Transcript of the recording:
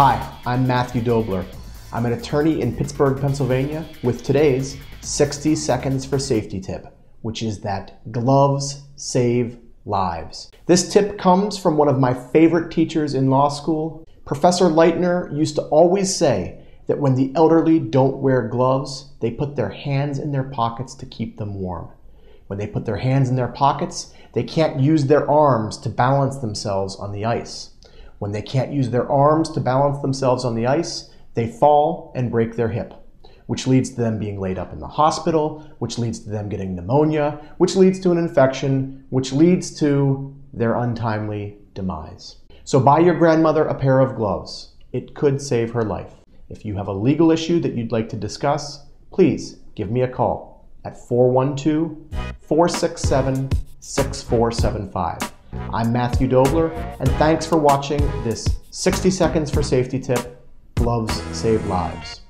Hi, I'm Matthew Doebler. I'm an attorney in Pittsburgh, Pennsylvania, with today's 60 Seconds for Safety tip, which is that gloves save lives. This tip comes from one of my favorite teachers in law school. Professor Leitner used to always say that when the elderly don't wear gloves, they put their hands in their pockets to keep them warm. When they put their hands in their pockets, they can't use their arms to balance themselves on the ice. When they can't use their arms to balance themselves on the ice, they fall and break their hip, which leads to them being laid up in the hospital, which leads to them getting pneumonia, which leads to an infection, which leads to their untimely demise. So buy your grandmother a pair of gloves. It could save her life. If you have a legal issue that you'd like to discuss, please give me a call at 412 467 6475. I'm Matthew Doebler, and thanks for watching this 60 Seconds for Safety tip Gloves Save Lives.